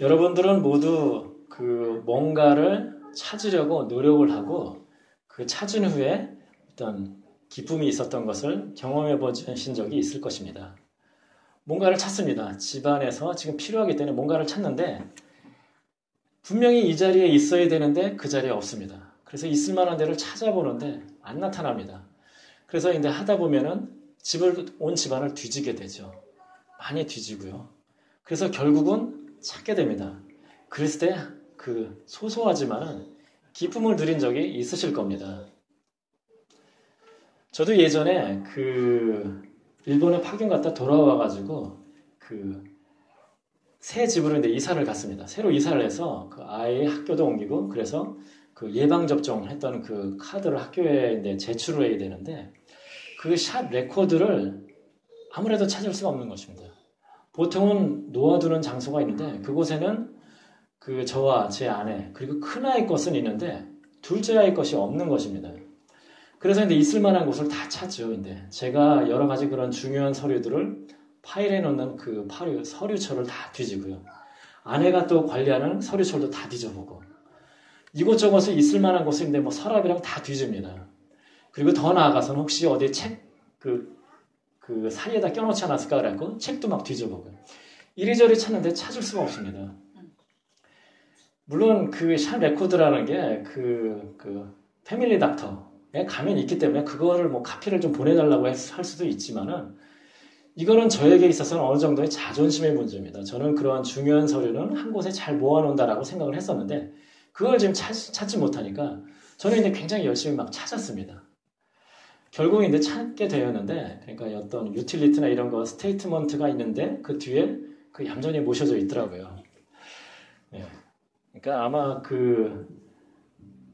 여러분들은 모두 그 뭔가를 찾으려고 노력을 하고 그 찾은 후에 어떤 기쁨이 있었던 것을 경험해 보신 적이 있을 것입니다. 뭔가를 찾습니다. 집안에서 지금 필요하기 때문에 뭔가를 찾는데 분명히 이 자리에 있어야 되는데 그 자리에 없습니다. 그래서 있을 만한 데를 찾아보는데 안 나타납니다. 그래서 이제 하다 보면은 집을 온 집안을 뒤지게 되죠. 많이 뒤지고요. 그래서 결국은 찾게 됩니다. 그랬을 때 그 소소하지만은 기쁨을 누린 적이 있으실 겁니다. 저도 예전에 그 일본에 파견 갔다 돌아와 가지고 그 새 집으로 이제 이사를 갔습니다. 새로 이사를 해서 그 아이 학교도 옮기고 그래서 그 예방 접종 했던 그 카드를 학교에 이제 제출을 해야 되는데 그 shot record를 아무래도 찾을 수가 없는 것입니다. 보통은 놓아두는 장소가 있는데 그곳에는 그 저와 제 아내 그리고 큰 아이 것은 있는데 둘째 아이 것이 없는 것입니다. 그래서 이제 있을 만한 곳을 다 찾죠. 이제 제가 여러 가지 그런 중요한 서류들을 파일에 넣는 그 파류, 서류철을 다 뒤지고요. 아내가 또 관리하는 서류철도 다 뒤져보고 이곳저곳에 있을 만한 곳인데 뭐 서랍이랑 다 뒤집니다. 그리고 더 나아가서는 혹시 어디 책, 그, 그 사이에다 껴놓지 않았을까 그래갖고 책도 막 뒤져보고요. 이리저리 찾는데 찾을 수가 없습니다. 물론 그 shot record라는 게 그, 그, family doctor에 가면 있기 때문에 그거를 뭐 카피를 좀 보내달라고 할 수도 있지만은 이거는 저에게 있어서는 어느 정도의 자존심의 문제입니다. 저는 그러한 중요한 서류는 한 곳에 잘 모아놓는다라고 생각을 했었는데 그걸 지금 찾, 찾지 못하니까 저는 이제 굉장히 열심히 막 찾았습니다. 결국 이제 찾게 되었는데 그러니까 어떤 유틸리티나 이런 거 스테이트먼트가 있는데 그 뒤에 그 얌전히 모셔져 있더라고요. 네. 그러니까 아마 그,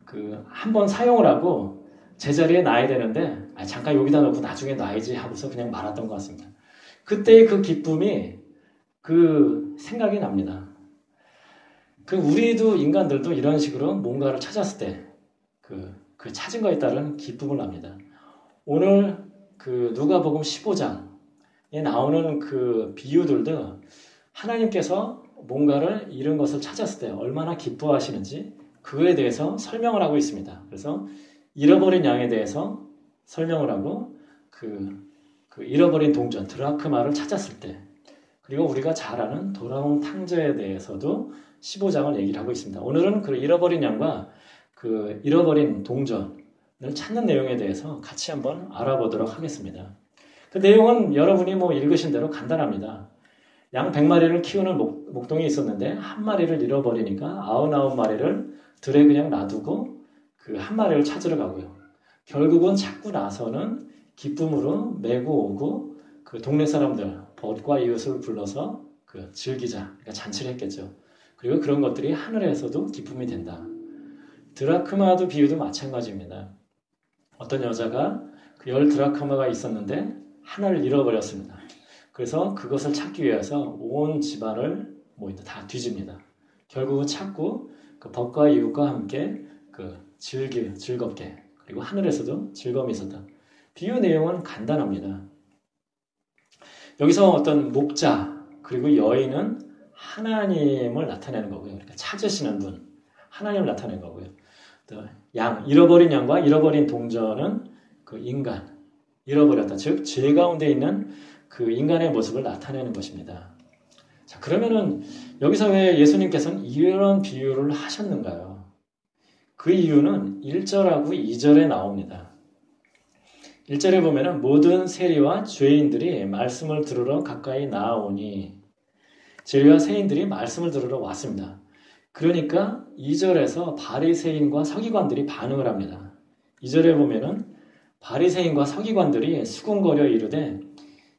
그, 한 번 사용을 하고 제자리에 놔야 되는데, 아, 잠깐 여기다 놓고 나중에 놔야지 하고서 그냥 말았던 것 같습니다. 그때의 그 기쁨이 그 생각이 납니다. 그 우리도 인간들도 이런 식으로 뭔가를 찾았을 때, 그, 그 찾은 거에 따른 기쁨을 납니다. 오늘 그 누가복음 15장에 나오는 그 비유들도 하나님께서 뭔가를 잃은 것을 찾았을 때 얼마나 기뻐하시는지 그거에 대해서 설명을 하고 있습니다. 그래서 잃어버린 양에 대해서 설명을 하고 그, 그 잃어버린 동전 드라크마를 찾았을 때 그리고 우리가 잘 아는 돌아온 탕자에 대해서도 15장을 얘기를 하고 있습니다. 오늘은 그 잃어버린 양과 그 잃어버린 동전 을 찾는 내용에 대해서 같이 한번 알아보도록 하겠습니다. 그 내용은 여러분이 뭐 읽으신 대로 간단합니다. 양 100마리를 키우는 목, 목동이 있었는데 한 마리를 잃어버리니까 99마리를 들에 그냥 놔두고 그 한 마리를 찾으러 가고요. 결국은 찾고 나서는 기쁨으로 메고 오고 그 동네 사람들, 벗과 이웃을 불러서 그 즐기자, 그러니까 잔치를 했겠죠. 그리고 그런 것들이 하늘에서도 기쁨이 된다. 드라크마도 비유도 마찬가지입니다. 어떤 여자가 그 열 드라크마가 있었는데 하나를 잃어버렸습니다. 그래서 그것을 찾기 위해서 온 집안을 뭐다 뒤집니다. 결국은 찾고 그 법과 이웃과 함께 그 즐기 즐겁게 그리고 하늘에서도 즐거움이 있었다. 비유 내용은 간단합니다. 여기서 어떤 목자 그리고 여인은 하나님을 나타내는 거고요. 그러니까 찾으시는 분 하나님을 나타내는 거고요. 양 잃어버린 양과 잃어버린 동전은 그 인간 잃어버렸다. 즉 죄 가운데 있는 그 인간의 모습을 나타내는 것입니다. 자, 그러면은 여기서 왜 예수님께서는 이런 비유를 하셨는가요? 그 이유는 1절하고 2절에 나옵니다. 1절에 보면은 모든 세리와 죄인들이 말씀을 들으러 가까이 나아오니 세리와 세인들이 말씀을 들으러 왔습니다. 그러니까 2절에서 바리새인과 서기관들이 반응을 합니다. 2절에 보면은 바리새인과 서기관들이 수군거려 이르되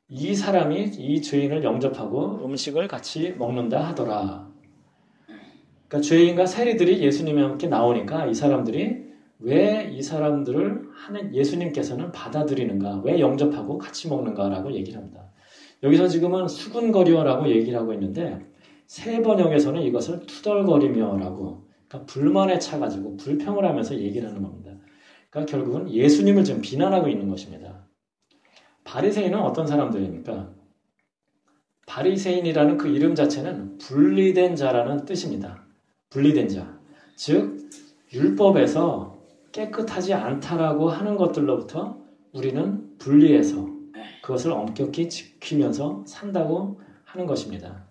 이 사람이 이 죄인을 영접하고 음식을 같이 먹는다 하더라. 그러니까 죄인과 세리들이 예수님과 함께 나오니까 이 사람들이 왜 이 사람들을 하는 예수님께서는 받아들이는가, 왜 영접하고 같이 먹는가라고 얘기를 합니다. 여기서 지금은 수군거려라고 얘기를 하고 있는데 세 번역에서는 이것을 투덜거리며라고 그러니까 불만에 차가지고 불평을 하면서 얘기를 하는 겁니다. 그러니까 결국은 예수님을 지금 비난하고 있는 것입니다. 바리새인은 어떤 사람들입니까? 바리새인이라는 그 이름 자체는 분리된 자라는 뜻입니다. 분리된 자. 즉 율법에서 깨끗하지 않다라고 하는 것들로부터 우리는 분리해서 그것을 엄격히 지키면서 산다고 하는 것입니다.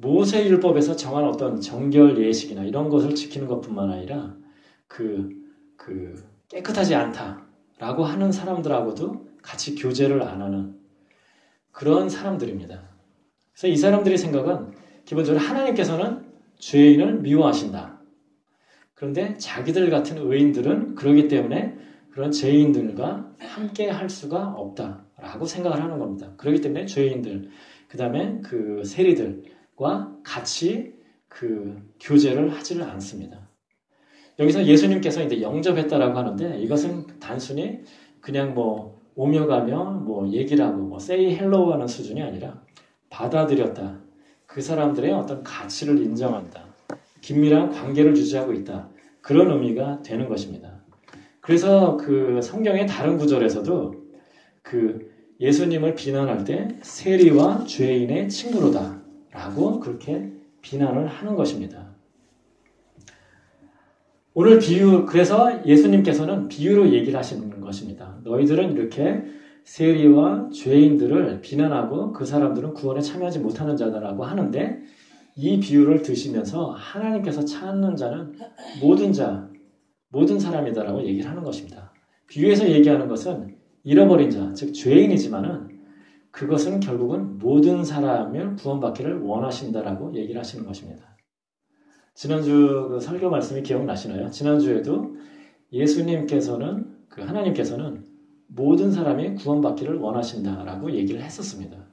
모세 율법에서 정한 어떤 정결 예식이나 이런 것을 지키는 것뿐만 아니라 그, 그 깨끗하지 않다라고 하는 사람들하고도 같이 교제를 안 하는 그런 사람들입니다. 그래서 이 사람들의 생각은 기본적으로 하나님께서는 죄인을 미워하신다. 그런데 자기들 같은 의인들은 그러기 때문에 그런 죄인들과 함께 할 수가 없다라고 생각을 하는 겁니다. 그렇기 때문에 죄인들, 그 다음에 그 세리들 과 같이 그 교제를 하지를 않습니다. 여기서 예수님께서 이제 영접했다라고 하는데 이것은 단순히 그냥 뭐 오며 가며 뭐 얘기를 하고 뭐 say hello 하는 수준이 아니라 받아들였다. 그 사람들의 어떤 가치를 인정한다. 긴밀한 관계를 유지하고 있다. 그런 의미가 되는 것입니다. 그래서 그 성경의 다른 구절에서도 그 예수님을 비난할 때 세리와 죄인의 친구로다. 라고 그렇게 비난을 하는 것입니다. 오늘 비유, 그래서 예수님께서는 비유로 얘기를 하시는 것입니다. 너희들은 이렇게 세리와 죄인들을 비난하고 그 사람들은 구원에 참여하지 못하는 자다라고 하는데 이 비유를 드시면서 하나님께서 찾는 자는 모든 자, 모든 사람이다라고 얘기를 하는 것입니다. 비유에서 얘기하는 것은 잃어버린 자, 즉 죄인이지만은 그것은 결국은 모든 사람을 구원받기를 원하신다라고 얘기를 하시는 것입니다. 지난주 그 설교 말씀이 기억나시나요? 지난주에도 예수님께서는 그 하나님께서는 모든 사람이 구원받기를 원하신다라고 얘기를 했었습니다.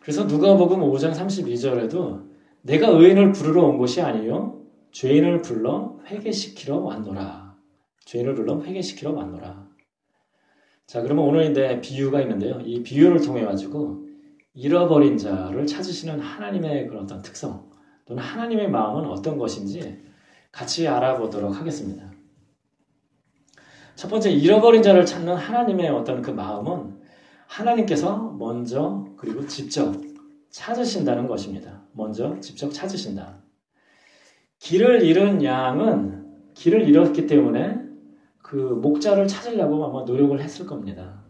그래서 누가복음 5장 32절에도 내가 의인을 부르러 온 것이 아니요 죄인을 불러 회개시키러 왔노라. 죄인을 불러 회개시키러 왔노라. 자, 그러면 오늘 이제 비유가 있는데요. 이 비유를 통해 가지고 잃어버린 자를 찾으시는 하나님의 그런 어떤 특성 또는 하나님의 마음은 어떤 것인지 같이 알아보도록 하겠습니다. 첫 번째 잃어버린 자를 찾는 하나님의 어떤 그 마음은 하나님께서 먼저 그리고 직접 찾으신다는 것입니다. 먼저 직접 찾으신다. 길을 잃은 양은 길을 잃었기 때문에 그 목자를 찾으려고 아마 노력을 했을 겁니다.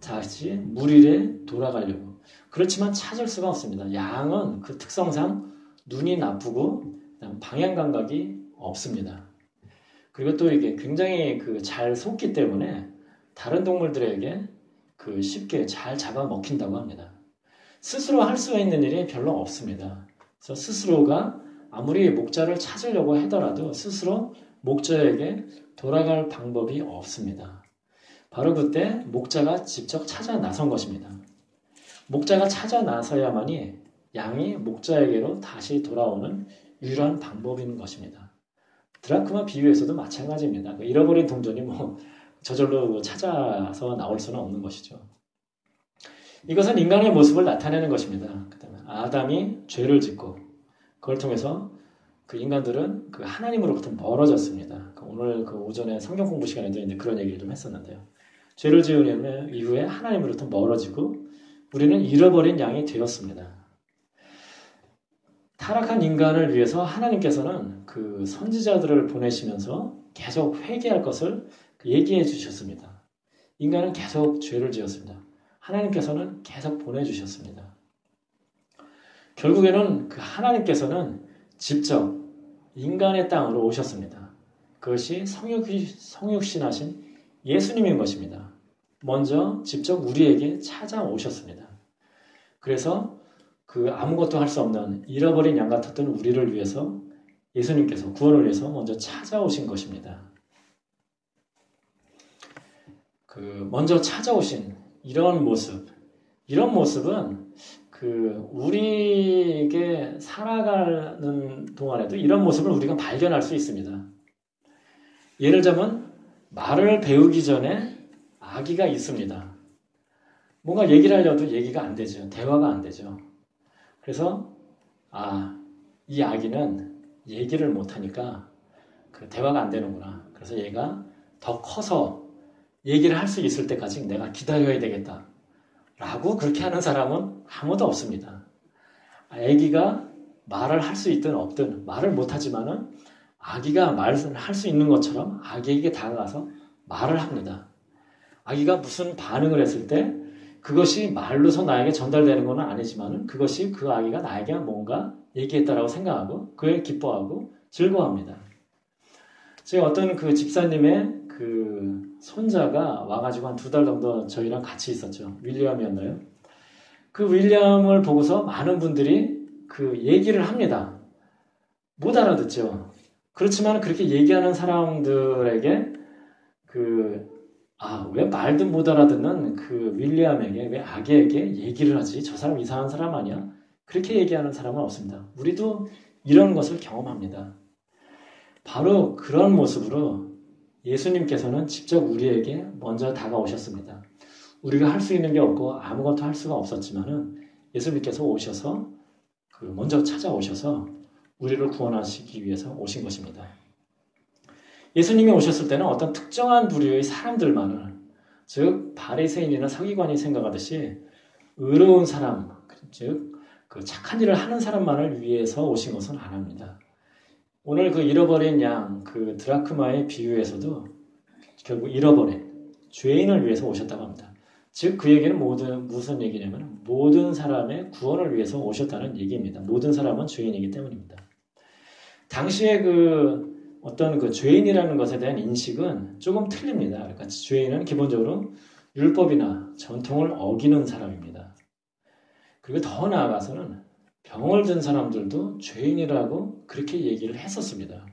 다시 무리에 돌아가려고. 그렇지만 찾을 수가 없습니다. 양은 그 특성상 눈이 나쁘고 방향 감각이 없습니다. 그리고 또 이게 굉장히 그 잘 속기 때문에 다른 동물들에게 그 쉽게 잘 잡아 먹힌다고 합니다. 스스로 할 수 있는 일이 별로 없습니다. 그래서 스스로가 아무리 목자를 찾으려고 하더라도 스스로 목자에게 돌아갈 방법이 없습니다. 바로 그때 목자가 직접 찾아 나선 것입니다. 목자가 찾아 나서야만이 양이 목자에게로 다시 돌아오는 유일한 방법인 것입니다. 드라크마 비유에서도 마찬가지입니다. 그 잃어버린 동전이 뭐 저절로 찾아서 나올 수는 없는 것이죠. 이것은 인간의 모습을 나타내는 것입니다. 아담이 죄를 짓고 그걸 통해서 그 인간들은 그 하나님으로부터 멀어졌습니다. 그 오늘 그 오전에 성경 공부 시간에도 이제 그런 얘기를 좀 했었는데요. 죄를 지은 이후에 하나님으로부터 멀어지고 우리는 잃어버린 양이 되었습니다. 타락한 인간을 위해서 하나님께서는 그 선지자들을 보내시면서 계속 회개할 것을 얘기해 주셨습니다. 인간은 계속 죄를 지었습니다. 하나님께서는 계속 보내주셨습니다. 결국에는 그 하나님께서는 직접 인간의 땅으로 오셨습니다. 그것이 성육, 성육 신하신 예수님인 것입니다. 먼저 직접 우리에게 찾아오셨습니다. 그래서 그 아무것도 할 수 없는 잃어버린 양 같았던 우리를 위해서 예수님께서 구원을 위해서 먼저 찾아오신 것입니다. 그 먼저 찾아오신 이런 모습, 이런 모습은 그 우리에게 살아가는 동안에도 이런 모습을 우리가 발견할 수 있습니다. 예를 들자면 말을 배우기 전에 아기가 있습니다. 뭔가 얘기를 하려도 얘기가 안 되죠. 대화가 안 되죠. 그래서 아, 이 아기는 얘기를 못 하니까 그 대화가 안 되는구나. 그래서 얘가 더 커서 얘기를 할 수 있을 때까지 내가 기다려야 되겠다. 라고 그렇게 하는 사람은 아무도 없습니다. 아기가 말을 할 수 있든 없든 말을 못하지만은 아기가 말을 할 수 있는 것처럼 아기에게 다가가서 말을 합니다. 아기가 무슨 반응을 했을 때 그것이 말로서 나에게 전달되는 것은 아니지만은 그것이 그 아기가 나에게 뭔가 얘기했다라고 생각하고 그에 기뻐하고 즐거워합니다. 제가 어떤 그 집사님의 그 손자가 와가지고 한 두 달 정도 저희랑 같이 있었죠. 윌리엄이었나요? 그 윌리엄을 보고서 많은 분들이 그 얘기를 합니다. 못 알아듣죠. 그렇지만 그렇게 얘기하는 사람들에게 그, 아, 왜 말도 못 알아듣는 그 윌리엄에게, 왜 아기에게 얘기를 하지? 저 사람 이상한 사람 아니야? 그렇게 얘기하는 사람은 없습니다. 우리도 이런 것을 경험합니다. 바로 그런 모습으로 예수님께서는 직접 우리에게 먼저 다가오셨습니다. 우리가 할 수 있는 게 없고 아무것도 할 수가 없었지만은 예수님께서 오셔서 그 먼저 찾아오셔서 우리를 구원하시기 위해서 오신 것입니다. 예수님이 오셨을 때는 어떤 특정한 부류의 사람들만을 즉 바리새인이나 서기관이 생각하듯이 의로운 사람 즉 그 착한 일을 하는 사람만을 위해서 오신 것은 아닙니다. 오늘 그 잃어버린 양 그 드라크마의 비유에서도 결국 잃어버린 죄인을 위해서 오셨다고 합니다. 즉 그 얘기는 모든 무슨 얘기냐면 모든 사람의 구원을 위해서 오셨다는 얘기입니다. 모든 사람은 죄인이기 때문입니다. 당시에 그 어떤 그 죄인이라는 것에 대한 인식은 조금 틀립니다. 그러니까 죄인은 기본적으로 율법이나 전통을 어기는 사람입니다. 그리고 더 나아가서는 병을 든 사람들도 죄인이라고 그렇게 얘기를 했었습니다.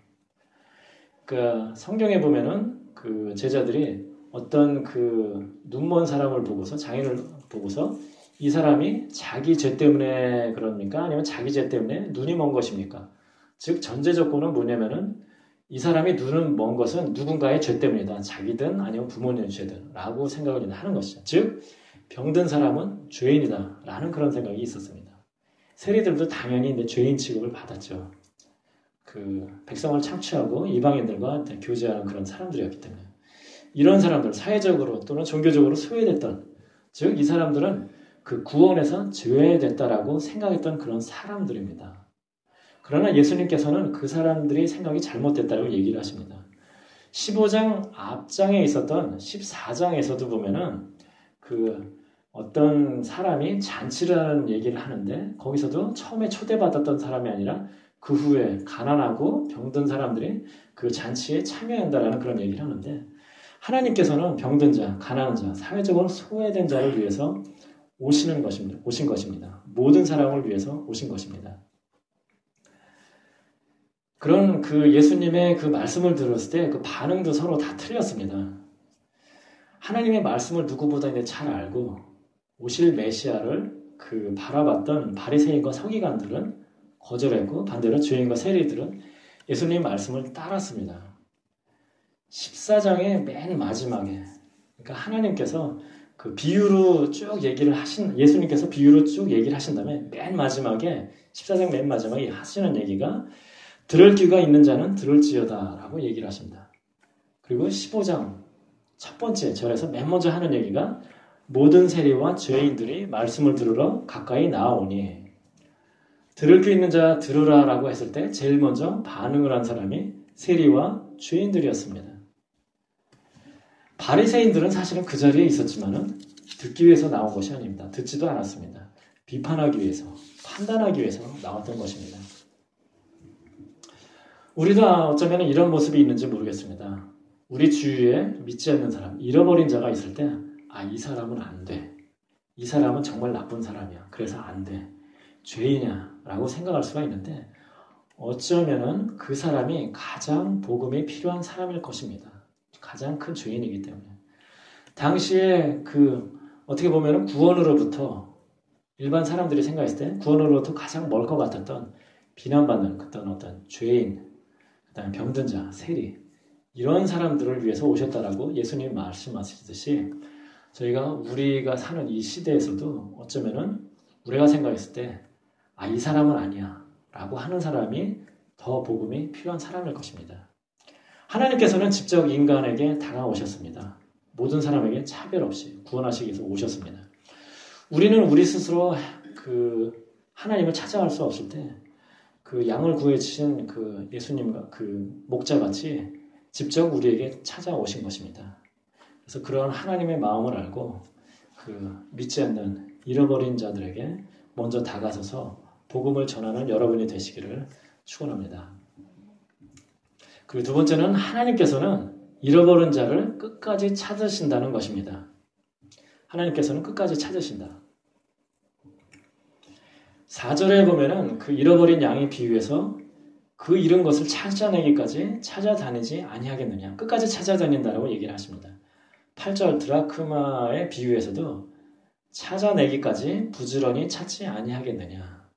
그 성경에 보면은 그 제자들이 어떤 그 눈먼 사람을 보고서 장인을 보고서 이 사람이 자기 죄 때문에 그럽니까? 아니면 자기 죄 때문에 눈이 먼 것입니까? 즉 전제 조건은 뭐냐면은 이 사람이 눈은 먼 것은 누군가의 죄 때문이다. 자기든 아니면 부모님의 죄든 라고 생각을 하는 것이죠. 즉 병든 사람은 죄인이다 라는 그런 생각이 있었습니다. 세리들도 당연히 이제 죄인 취급을 받았죠. 그 백성을 창취하고 이방인들과 교제하는 그런 사람들이었기 때문에 이런 사람들 사회적으로 또는 종교적으로 소외됐던 즉 이 사람들은 그 구원에서 제외됐다라고 생각했던 그런 사람들입니다. 그러나 예수님께서는 그 사람들이 생각이 잘못됐다고 얘기를 하십니다. 15장 앞장에 있었던 14장에서도 보면은 그 어떤 사람이 잔치를 하는 얘기를 하는데 거기서도 처음에 초대받았던 사람이 아니라 그 후에 가난하고 병든 사람들이 그 잔치에 참여한다라는 그런 얘기를 하는데 하나님께서는 병든 자, 가난한 자, 사회적으로 소외된 자를 위해서 오시는 것입니다. 오신 것입니다. 모든 사람을 위해서 오신 것입니다. 그런 그 예수님의 그 말씀을 들었을 때 그 반응도 서로 다 틀렸습니다. 하나님의 말씀을 누구보다 이제 잘 알고 오실 메시아를 그 바라봤던 바리새인과 서기관들은 거절했고 반대로 죄인과 세리들은 예수님 말씀을 따랐습니다. 14장의 맨 마지막에 그러니까 하나님께서 그 비유로 쭉 얘기를 하신 예수님께서 비유로 쭉 얘기를 하신 다음에 맨 마지막에 14장 맨 마지막에 하시는 얘기가 들을 귀가 있는 자는 들을지어다라고 얘기를 하십니다. 그리고 15장 첫 번째 절에서 맨 먼저 하는 얘기가 모든 세리와 죄인들이 말씀을 들으러 가까이 나아오니 들을 귀 있는 자 들으라라고 했을 때 제일 먼저 반응을 한 사람이 세리와 죄인들이었습니다. 바리새인들은 사실은 그 자리에 있었지만은 듣기 위해서 나온 것이 아닙니다. 듣지도 않았습니다. 비판하기 위해서, 판단하기 위해서 나왔던 것입니다. 우리도 어쩌면 이런 모습이 있는지 모르겠습니다. 우리 주위에 믿지 않는 사람, 잃어버린 자가 있을 때, 아, 이 사람은 안 돼. 이 사람은 정말 나쁜 사람이야. 그래서 안 돼. 죄이냐? 라고 생각할 수가 있는데, 어쩌면은 그 사람이 가장 복음이 필요한 사람일 것입니다. 가장 큰 죄인이기 때문에. 당시에 그, 어떻게 보면은 구원으로부터 일반 사람들이 생각했을 때 구원으로부터 가장 멀 것 같았던 비난받는 어떤 어떤 죄인, 그다음에 병든 자, 세리 이런 사람들을 위해서 오셨다라고 예수님 말씀하시듯이 저희가 우리가 사는 이 시대에서도 어쩌면은 우리가 생각했을 때 아, 이 사람은 아니야 라고 하는 사람이 더 복음이 필요한 사람일 것입니다. 하나님께서는 직접 인간에게 다가오셨습니다. 모든 사람에게 차별 없이 구원하시기 위해서 오셨습니다. 우리는 우리 스스로 그 하나님을 찾아갈 수 없을 때 그 양을 구해주신 그 예수님과 그 목자같이 직접 우리에게 찾아오신 것입니다. 그래서 그런 하나님의 마음을 알고 그 믿지 않는 잃어버린 자들에게 먼저 다가서서 복음을 전하는 여러분이 되시기를 축원합니다. 그리고 두 번째는 하나님께서는 잃어버린 자를 끝까지 찾으신다는 것입니다. 하나님께서는 끝까지 찾으신다. 4절에 보면은 그 잃어버린 양의 비유에서 그 잃은 것을 찾아내기까지 찾아다니지 아니하겠느냐. 끝까지 찾아다닌다라고 얘기를 하십니다. 8절 드라크마의 비유에서도 찾아내기까지 부지런히 찾지 아니하겠느냐.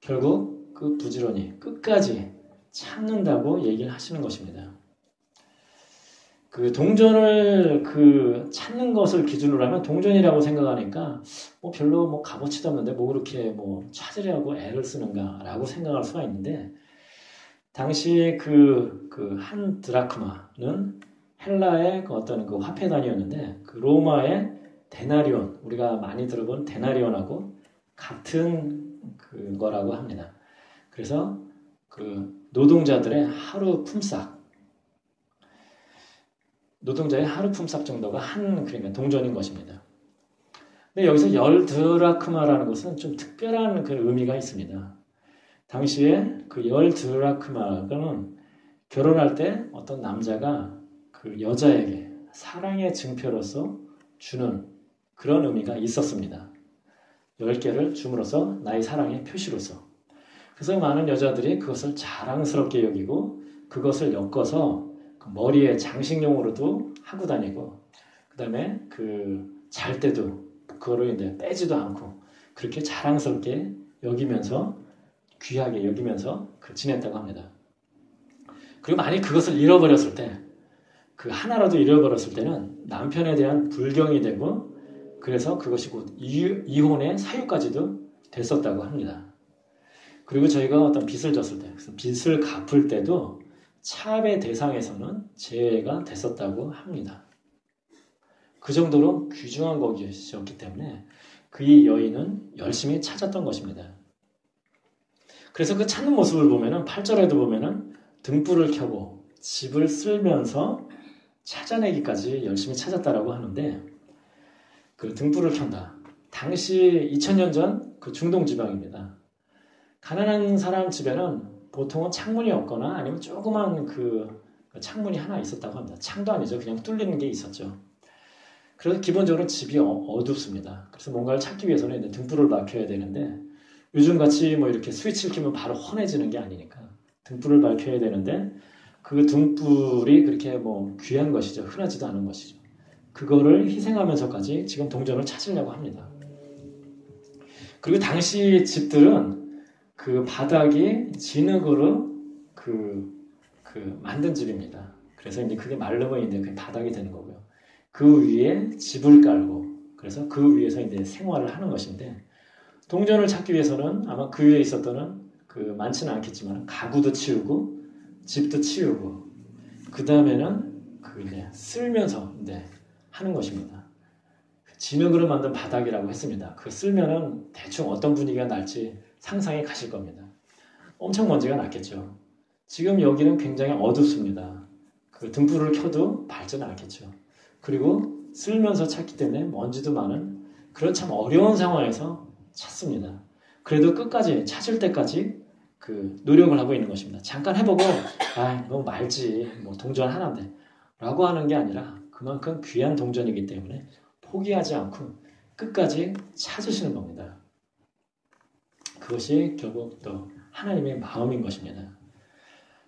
결국 그 부지런히 끝까지 찾는다고 얘기를 하시는 것입니다. 그 동전을 그 찾는 것을 기준으로 하면 동전이라고 생각하니까 뭐 별로 뭐 값어치도 없는데 뭐 그렇게 뭐 찾으려고 애를 쓰는가라고 생각할 수가 있는데 당시 그 그 한 드라크마는 헬라의 그 어떤 그 화폐 단위였는데 그 로마의 데나리온 우리가 많이 들어본 데나리온하고 같은 그거라고 합니다. 그래서 그 노동자들의 하루 품삯 노동자의 하루 품삯 정도가 한 그러니까 동전인 것입니다. 근데 여기서 열 드라크마라는 것은 좀 특별한 그 의미가 있습니다. 당시에 그 열 드라크마는 결혼할 때 어떤 남자가 그 여자에게 사랑의 증표로서 주는 그런 의미가 있었습니다. 열 개를 줌으로써 나의 사랑의 표시로서. 그래서 많은 여자들이 그것을 자랑스럽게 여기고 그것을 엮어서 그 머리에 장식용으로도 하고 다니고 그 다음에 그 잘 때도 그거를 이제 빼지도 않고 그렇게 자랑스럽게 여기면서 귀하게 여기면서 그 지냈다고 합니다. 그리고 만약 그것을 잃어버렸을 때 그 하나라도 잃어버렸을 때는 남편에 대한 불경이 되고 그래서 그것이 곧 이혼의 사유까지도 됐었다고 합니다. 그리고 저희가 어떤 빚을 졌을 때, 빚을 갚을 때도 차압의 대상에서는 제외가 됐었다고 합니다. 그 정도로 귀중한 것이었기 때문에 그의 여인은 열심히 찾았던 것입니다. 그래서 그 찾는 모습을 보면은 8절에도 보면은 등불을 켜고 집을 쓸면서 찾아내기까지 열심히 찾았다라고 하는데 그 등불을 켠다. 당시 2000년 전 그 중동 지방입니다. 가난한 사람 집에는 보통은 창문이 없거나 아니면 조그만 그 창문이 하나 있었다고 합니다. 창도 아니죠. 그냥 뚫리는 게 있었죠. 그래서 기본적으로 집이 어, 어둡습니다. 그래서 뭔가를 찾기 위해서는 등불을 밝혀야 되는데 요즘 같이 뭐 이렇게 스위치를 켜면 바로 환해지는 게 아니니까 등불을 밝혀야 되는데 그 등불이 그렇게 뭐 귀한 것이죠. 흔하지도 않은 것이죠. 그거를 희생하면서까지 지금 동전을 찾으려고 합니다. 그리고 당시 집들은 그 바닥이 진흙으로 그, 그 만든 집입니다. 그래서 이제 그게 말르면 이제 그 바닥이 되는 거고요. 그 위에 집을 깔고 그래서 그 위에서 이제 생활을 하는 것인데 동전을 찾기 위해서는 아마 그 위에 있었던 그 많지는 않겠지만 가구도 치우고 집도 치우고 그 다음에는 그 이제 쓸면서 이제 하는 것입니다. 진흙으로 만든 바닥이라고 했습니다. 그 쓸면은 대충 어떤 분위기가 날지 상상이 가실 겁니다. 엄청 먼지가 났겠죠. 지금 여기는 굉장히 어둡습니다. 그 등불을 켜도 밝지는 않겠죠. 그리고 쓸면서 찾기 때문에 먼지도 많은 그런 참 어려운 상황에서 찾습니다. 그래도 끝까지 찾을 때까지 그 노력을 하고 있는 것입니다. 잠깐 해보고 아 너무 말지 뭐 동전 하나인데 라고 하는 게 아니라 그만큼 귀한 동전이기 때문에 포기하지 않고 끝까지 찾으시는 겁니다. 그것이 결국 또 하나님의 마음인 것입니다.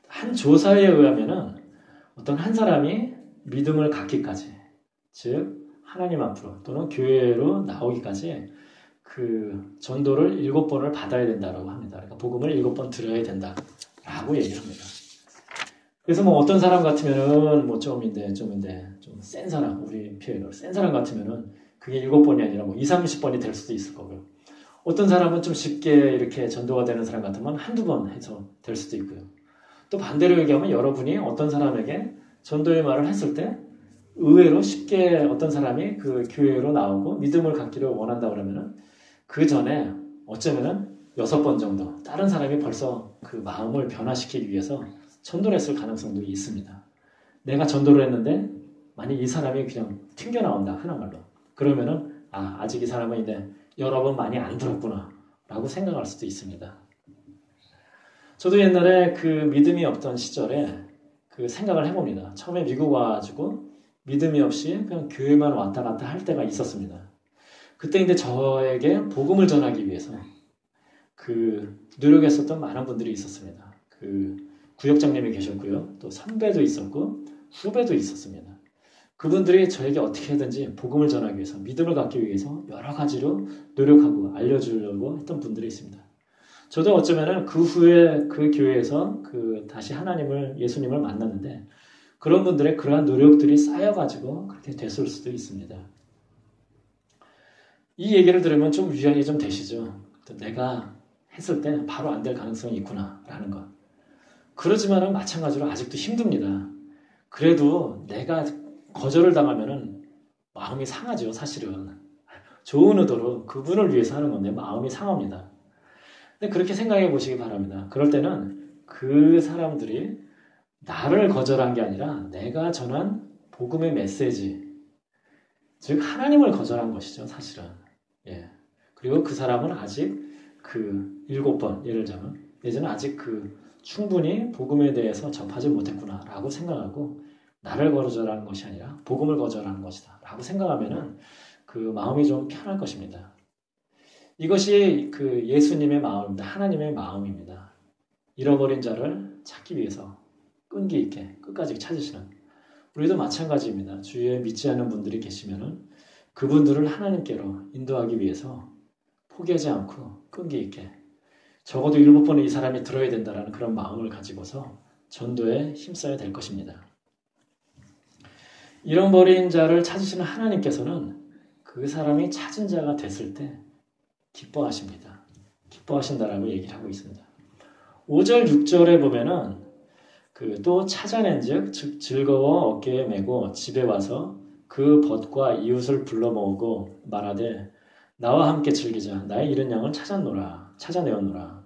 한 조사에 의하면은 어떤 한 사람이 믿음을 갖기까지, 즉 하나님 앞으로 또는 교회로 나오기까지 그 전도를 일곱 번을 받아야 된다라고 합니다. 그러니까 복음을 일곱 번 들어야 된다라고 얘기를 합니다. 그래서 뭐 어떤 사람 같으면은 뭐 좀인데 좀인데 좀 센 사람 우리 표현으로 센 사람 같으면은 그게 일곱 번이 아니라 뭐 2, 30번이 될 수도 있을 거고요. 어떤 사람은 좀 쉽게 이렇게 전도가 되는 사람 같으면 한두 번 해서 될 수도 있고요. 또 반대로 얘기하면 여러분이 어떤 사람에게 전도의 말을 했을 때 의외로 쉽게 어떤 사람이 그 교회로 나오고 믿음을 갖기를 원한다 그러면은 그 전에 어쩌면은 여섯 번 정도 다른 사람이 벌써 그 마음을 변화시키기 위해서 전도를 했을 가능성도 있습니다. 내가 전도를 했는데 만약 이 사람이 그냥 튕겨 나온다 흔한 말로 그러면은 아 아직 이 사람은 이제 여러 번 많이 안 들었구나 라고 생각할 수도 있습니다. 저도 옛날에 그 믿음이 없던 시절에 그 생각을 해봅니다. 처음에 미국 와가지고 믿음이 없이 그냥 교회만 왔다 갔다 할 때가 있었습니다. 그때 이제 저에게 복음을 전하기 위해서 그 노력했었던 많은 분들이 있었습니다. 그 구역장님이 계셨고요. 또 선배도 있었고 후배도 있었습니다. 그분들이 저에게 어떻게든지 복음을 전하기 위해서 믿음을 갖기 위해서 여러 가지로 노력하고 알려주려고 했던 분들이 있습니다. 저도 어쩌면은 그 후에 그 교회에서 그 다시 하나님을 예수님을 만났는데 그런 분들의 그러한 노력들이 쌓여가지고 그렇게 됐을 수도 있습니다. 이 얘기를 들으면 좀 위안이 좀 되시죠. 내가 했을 때 바로 안 될 가능성이 있구나라는 것. 그러지만은 마찬가지로 아직도 힘듭니다. 그래도 내가 거절을 당하면은 마음이 상하죠, 사실은. 좋은 의도로 그분을 위해서 하는 건데 마음이 상합니다. 근데 그렇게 생각해 보시기 바랍니다. 그럴 때는 그 사람들이 나를 거절한 게 아니라 내가 전한 복음의 메시지, 즉 하나님을 거절한 것이죠, 사실은. 예. 그리고 그 사람은 아직 그 일곱 번 예를 들자면 예전에 아직 그 충분히 복음에 대해서 접하지 못했구나라고 생각하고 나를 거절하는 것이 아니라 복음을 거절하는 것이다라고 생각하면은 그 마음이 좀 편할 것입니다. 이것이 그 예수님의 마음입니다. 하나님의 마음입니다. 잃어버린 자를 찾기 위해서 끈기 있게 끝까지 찾으시는 우리도 마찬가지입니다. 주위에 믿지 않는 분들이 계시면은 그분들을 하나님께로 인도하기 위해서 포기하지 않고 끈기 있게 적어도 일곱 번은 이 사람이 들어야 된다라는 그런 마음을 가지고서 전도에 힘써야 될 것입니다. 잃어버린 자를 찾으시는 하나님께서는 그 사람이 찾은 자가 됐을 때 기뻐하십니다. 기뻐하신다라고 얘기를 하고 있습니다. 5절, 6절에 보면은 그 또 찾아낸 즉, 즉 즐거워 어깨에 메고 집에 와서 그 벗과 이웃을 불러 모으고 말하되 나와 함께 즐기자 나의 잃은 양을 찾아노라 찾아내었노라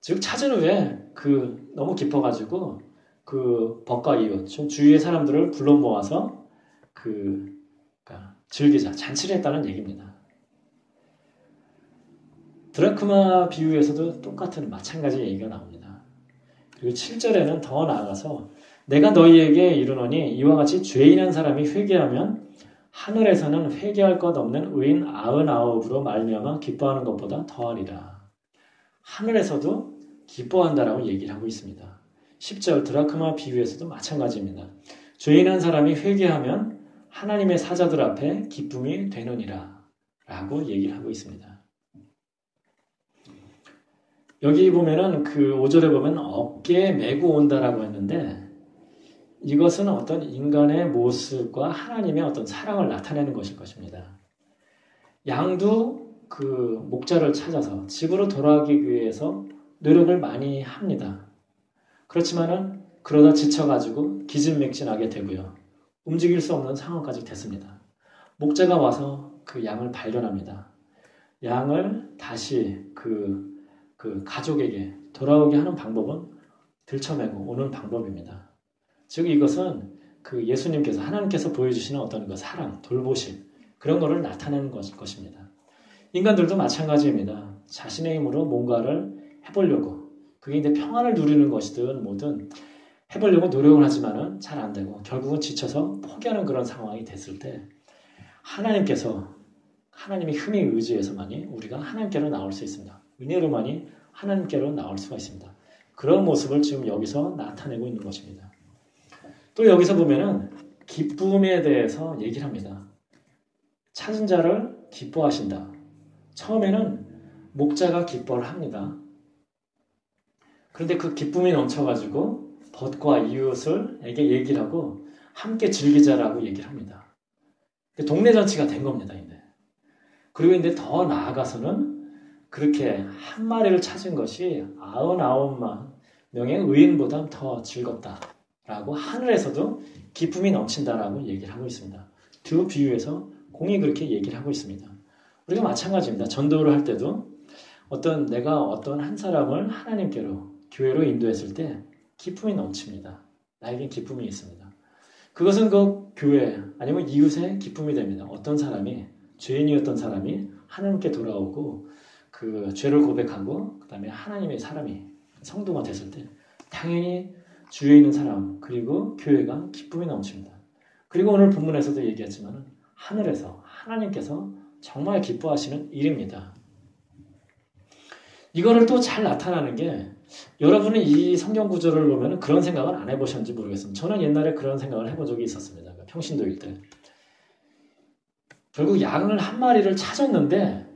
즉 찾은 후에 그 너무 기뻐가지고 그 벗과 이웃 주위의 사람들을 불러 모아서 그 그러니까 즐기자 잔치를 했다는 얘기입니다. 드라크마 비유에서도 똑같은 마찬가지 얘기가 나옵니다. 그리고 7절에는 더 나아가서 내가 너희에게 이르노니 이와 같이 죄인한 사람이 회개하면 하늘에서는 회개할 것 없는 의인 아흔아홉으로 말미암아 기뻐하는 것보다 더하리라. 하늘에서도 기뻐한다라고 얘기를 하고 있습니다. 10절 드라크마 비유에서도 마찬가지입니다. 죄인한 사람이 회개하면 하나님의 사자들 앞에 기쁨이 되느니라 라고 얘기를 하고 있습니다. 여기 보면은 그 5절에 보면 어깨에 메고 온다라고 했는데 이것은 어떤 인간의 모습과 하나님의 어떤 사랑을 나타내는 것일 것입니다. 양도 그 목자를 찾아서 집으로 돌아가기 위해서 노력을 많이 합니다. 그렇지만은 그러다 지쳐가지고 기진맥진하게 되고요. 움직일 수 없는 상황까지 됐습니다. 목자가 와서 그 양을 발견합니다. 양을 다시 그, 그 가족에게 돌아오게 하는 방법은 들쳐매고 오는 방법입니다. 즉 이것은 그 예수님께서 하나님께서 보여주시는 어떤 그 사랑, 돌보심 그런 것을 나타내는 것, 것입니다. 인간들도 마찬가지입니다. 자신의 힘으로 뭔가를 해보려고 그게 이제 평안을 누리는 것이든 뭐든 해보려고 노력을 하지만은 잘 안 되고 결국은 지쳐서 포기하는 그런 상황이 됐을 때 하나님께서 하나님의 흠이 의지해서만이 우리가 하나님께로 나올 수 있습니다. 은혜로만이 하나님께로 나올 수가 있습니다. 그런 모습을 지금 여기서 나타내고 있는 것입니다. 또 여기서 보면은 기쁨에 대해서 얘기를 합니다. 찾은 자를 기뻐하신다. 처음에는 목자가 기뻐를 합니다. 그런데 그 기쁨이 넘쳐가지고 벗과 이웃을에게 얘기를 하고 함께 즐기자라고 얘기를 합니다. 동네 잔치가 된 겁니다, 이제. 그리고 이제 더 나아가서는 그렇게 한 마리를 찾은 것이 아흔아홉만 명의 의인보다 더 즐겁다. 라고 하늘에서도 기쁨이 넘친다라고 얘기를 하고 있습니다. 두 비유에서 공이 그렇게 얘기를 하고 있습니다. 우리가 마찬가지입니다. 전도를 할 때도 어떤 내가 어떤 한 사람을 하나님께로 교회로 인도했을 때 기쁨이 넘칩니다. 나에게 기쁨이 있습니다. 그것은 그 교회 아니면 이웃의 기쁨이 됩니다. 어떤 사람이 죄인이었던 사람이 하나님께 돌아오고 그 죄를 고백하고 그다음에 하나님의 사람이 성도가 됐을 때 당연히 주위에 있는 사람 그리고 교회가 기쁨이 넘칩니다. 그리고 오늘 본문에서도 얘기했지만 하늘에서 하나님께서 정말 기뻐하시는 일입니다. 이거를 또 잘 나타나는 게 여러분은 이 성경 구절을 보면 그런 생각을 안 해보셨는지 모르겠습니다. 저는 옛날에 그런 생각을 해본 적이 있었습니다. 그 평신도일 때. 결국 양을 한 마리를 찾았는데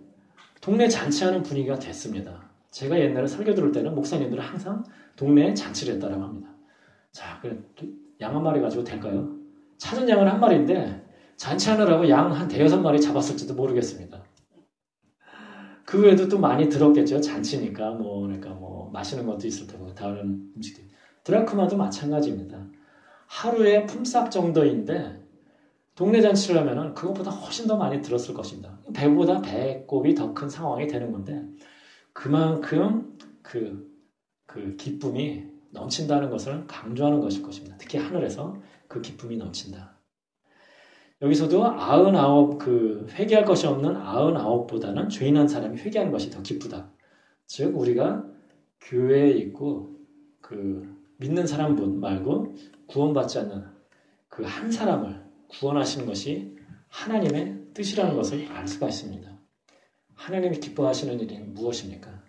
동네 잔치하는 분위기가 됐습니다. 제가 옛날에 설교 들을 때는 목사님들은 항상 동네에 잔치를 했다라고 합니다. 자, 양 한 마리 가지고 될까요? 찾은 양은 한 마리인데 잔치하느라고 양 한 대여섯 마리 잡았을지도 모르겠습니다. 그 외에도 또 많이 들었겠죠. 잔치니까 뭐 그러니까 뭐 마시는 것도 있을 테고 다른 음식들. 드라크마도 마찬가지입니다. 하루에 품삯 정도인데 동네 잔치를 하면은 그것보다 훨씬 더 많이 들었을 것입니다. 배보다 배꼽이 더 큰 상황이 되는 건데 그만큼 그, 그 기쁨이 넘친다는 것을 강조하는 것일 것입니다. 특히 하늘에서 그 기쁨이 넘친다. 여기서도 아흔아홉 그 회개할 것이 없는 아흔아홉보다는 죄인 한 사람이 회개하는 것이 더 기쁘다. 즉 우리가 교회에 있고 그 믿는 사람분 말고 구원받지 않는 그 한 사람을 구원하시는 것이 하나님의 뜻이라는 것을 알 수가 있습니다. 하나님이 기뻐하시는 일이 무엇입니까?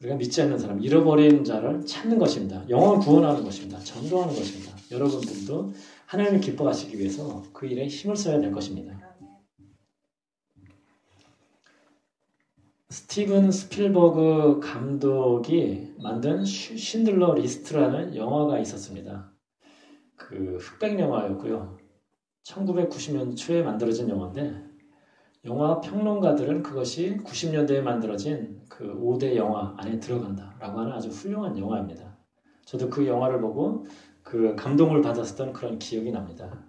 우리가 믿지 않는 사람, 잃어버린 자를 찾는 것입니다. 영혼 구원하는 것입니다. 전도하는 것입니다. 여러분들도 하나님을 기뻐하시기 위해서 그 일에 힘을 써야 될 것입니다. 스티븐 스필버그 감독이 만든 쉰들러 리스트라는 영화가 있었습니다. 그 흑백 영화였고요. 1990년 초에 만들어진 영화인데 영화 평론가들은 그것이 90년대에 만들어진 그 5대 영화 안에 들어간다라고 하는 아주 훌륭한 영화입니다. 저도 그 영화를 보고 그 감동을 받았었던 그런 기억이 납니다.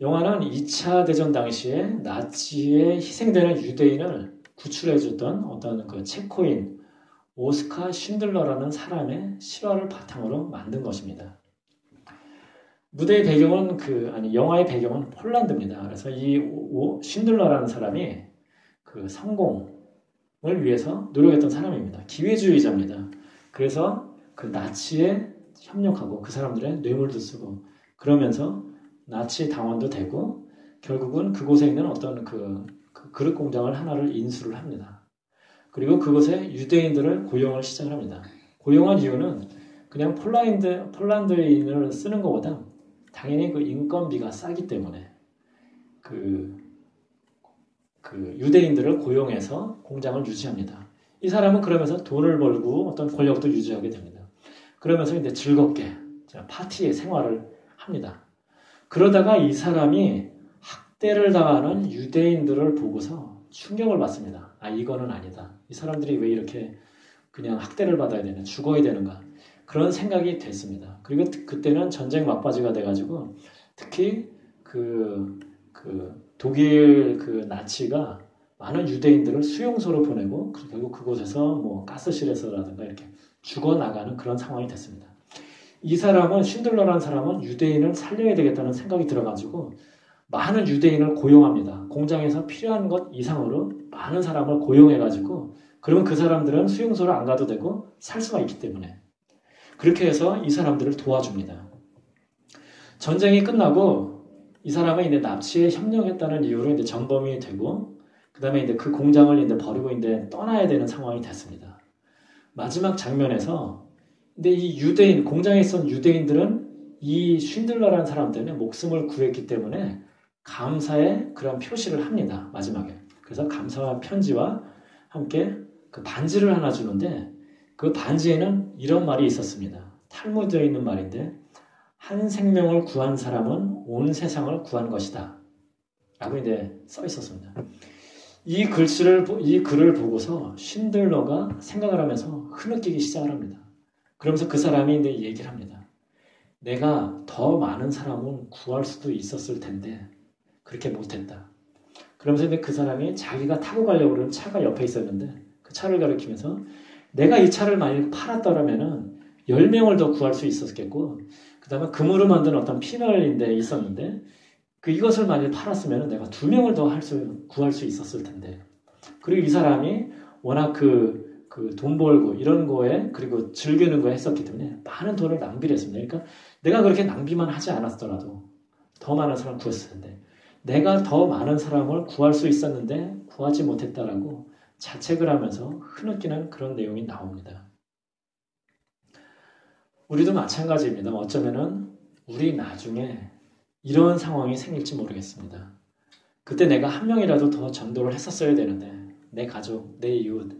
영화는 2차 대전 당시에 나치에 희생되는 유대인을 구출해줬던 어떤 그 체코인 오스카 쉰들러라는 사람의 실화를 바탕으로 만든 것입니다. 무대의 배경은 그 아니 영화의 배경은 폴란드입니다. 그래서 이 오, 쉰들러라는 사람이 그 성공을 위해서 노력했던 사람입니다. 기회주의자입니다. 그래서 그 나치에 협력하고 그 사람들의 뇌물도 쓰고 그러면서 나치 당원도 되고 결국은 그곳에 있는 어떤 그, 그 그릇 공장을 하나를 인수를 합니다. 그리고 그곳에 유대인들을 고용을 시작을 합니다. 고용한 이유는 그냥 폴란드, 폴란드인을 쓰는 것보다 당연히 그 인건비가 싸기 때문에 그, 그 유대인들을 고용해서 공장을 유지합니다. 이 사람은 그러면서 돈을 벌고 어떤 권력도 유지하게 됩니다. 그러면서 이제 즐겁게 파티의 생활을 합니다. 그러다가 이 사람이 학대를 당하는 유대인들을 보고서 충격을 받습니다. 아, 이거는 아니다. 이 사람들이 왜 이렇게 그냥 학대를 받아야 되나, 죽어야 되는가. 그런 생각이 됐습니다. 그리고 그때는 전쟁 막바지가 돼가지고 특히 그, 그 독일 그 나치가 많은 유대인들을 수용소로 보내고 결국 그곳에서 뭐 가스실에서라든가 이렇게 죽어나가는 그런 상황이 됐습니다. 이 사람은 쉰들러라는 사람은 유대인을 살려야 되겠다는 생각이 들어가지고 많은 유대인을 고용합니다. 공장에서 필요한 것 이상으로 많은 사람을 고용해가지고 그러면 그 사람들은 수용소를 안 가도 되고 살 수가 있기 때문에 그렇게 해서 이 사람들을 도와줍니다. 전쟁이 끝나고 이 사람은 이제 납치에 협력했다는 이유로 이제 전범이 되고 그 다음에 이제 그 공장을 이제 버리고 이제 떠나야 되는 상황이 됐습니다. 마지막 장면에서 근데 이 유대인 공장에 있던 유대인들은 이 쉰들러라는 사람 때문에 목숨을 구했기 때문에 감사의 그런 표시를 합니다. 마지막에. 그래서 감사와 편지와 함께 그 반지를 하나 주는데 그 반지에는 이런 말이 있었습니다. 탈무드에 있는 말인데 한 생명을 구한 사람은 온 세상을 구한 것이다. 라고 이제 써 있었습니다. 이 글씨를, 이 글을 보고서 쉰들러가 생각을 하면서 흐느끼기 시작을 합니다. 그러면서 그 사람이 이제 얘기를 합니다. 내가 더 많은 사람을 구할 수도 있었을 텐데 그렇게 못했다. 그러면서 그 사람이 자기가 타고 가려고 그러는 차가 옆에 있었는데 그 차를 가리키면서 내가 이 차를 만약 팔았더라면은 10명을 더 구할 수 있었겠고 그 다음에 금으로 만든 어떤 피널인데 있었는데 그 이것을 만약 팔았으면 내가 두 명을 더 할 수, 구할 수 있었을 텐데 그리고 이 사람이 워낙 그 그 돈 벌고 이런 거에 그리고 즐기는 거에 했었기 때문에 많은 돈을 낭비를 했습니다. 그러니까 내가 그렇게 낭비만 하지 않았더라도 더 많은 사람 구했을 텐데 내가 더 많은 사람을 구할 수 있었는데 구하지 못했다라고 자책을 하면서 흐느끼는 그런 내용이 나옵니다. 우리도 마찬가지입니다. 어쩌면은 우리 나중에 이런 상황이 생길지 모르겠습니다. 그때 내가 한 명이라도 더 전도를 했었어야 되는데 내 가족, 내 이웃,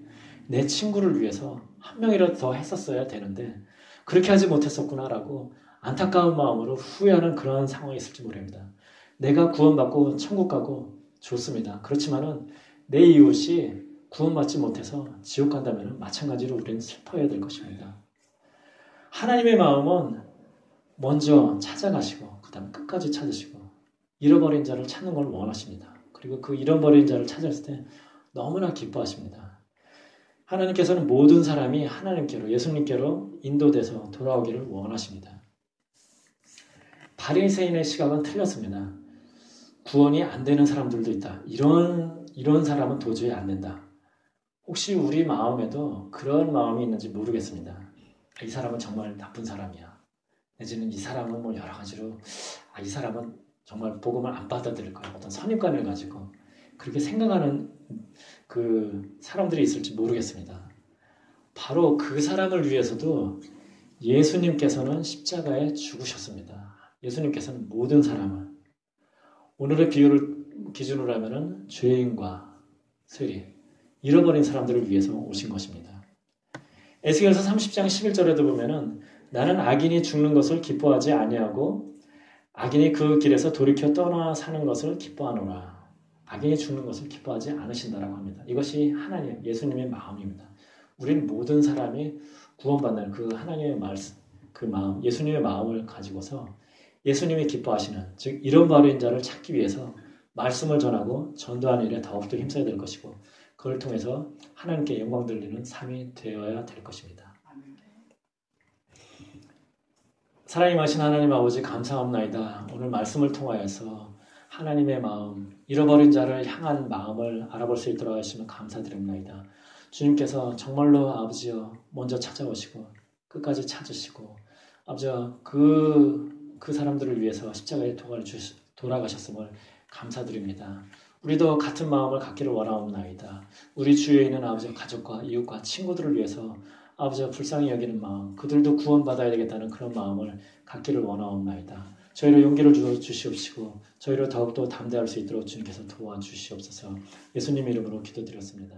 내 친구를 위해서 한 명이라도 더 했었어야 되는데 그렇게 하지 못했었구나라고 안타까운 마음으로 후회하는 그런 상황이 있을지 모릅니다. 내가 구원받고 천국 가고 좋습니다. 그렇지만은 내 이웃이 구원받지 못해서 지옥 간다면 마찬가지로 우리는 슬퍼해야 될 것입니다. 하나님의 마음은 먼저 찾아가시고 그 다음 끝까지 찾으시고 잃어버린 자를 찾는 걸 원하십니다. 그리고 그 잃어버린 자를 찾았을 때 너무나 기뻐하십니다. 하나님께서는 모든 사람이 하나님께로 예수님께로 인도돼서 돌아오기를 원하십니다. 바리새인의 시각은 틀렸습니다. 구원이 안 되는 사람들도 있다. 이런 이런 사람은 도저히 안 된다. 혹시 우리 마음에도 그런 마음이 있는지 모르겠습니다. 이 사람은 정말 나쁜 사람이야. 내지는 이 사람은 뭐 여러 가지로 아, 이 사람은 정말 복음을 안 받아들일 거야. 어떤 선입관을 가지고 그렇게 생각하는 그 사람들이 있을지 모르겠습니다. 바로 그 사람을 위해서도 예수님께서는 십자가에 죽으셨습니다. 예수님께서는 모든 사람을 오늘의 비유를 기준으로 하면은 죄인과 세리 잃어버린 사람들을 위해서 오신 것입니다. 에스겔서 30장 11절에도 보면은 나는 악인이 죽는 것을 기뻐하지 아니하고 악인이 그 길에서 돌이켜 떠나 사는 것을 기뻐하노라. 악인이 죽는 것을 기뻐하지 않으신다라고 합니다. 이것이 하나님, 예수님의 마음입니다. 우리는 모든 사람이 구원받는 그 하나님의 말씀, 그 마음, 예수님의 마음을 가지고서 예수님이 기뻐하시는, 즉, 잃어버린 자를 찾기 위해서 말씀을 전하고 전도하는 일에 더욱더 힘써야 될 것이고, 그걸 통해서 하나님께 영광 돌리는 삶이 되어야 될 것입니다. 사랑이 마신 하나님 아버지 감사합나이다. 오늘 말씀을 통하여서 하나님의 마음, 잃어버린 자를 향한 마음을 알아볼 수 있도록 하시면 감사드립니다. 주님께서 정말로 아버지여 먼저 찾아오시고 끝까지 찾으시고 아버지여 그, 그 사람들을 위해서 십자가에 돌아가셨음을 감사드립니다. 우리도 같은 마음을 갖기를 원하옵나이다. 우리 주위에 있는 아버지 가족과 이웃과 친구들을 위해서 아버지가 불쌍히 여기는 마음, 그들도 구원받아야 되겠다는 그런 마음을 갖기를 원하옵나이다. 저희를 용기를 주, 주시옵시고 저희를 더욱더 담대할 수 있도록 주님께서 도와주시옵소서 예수님 이름으로 기도드렸습니다.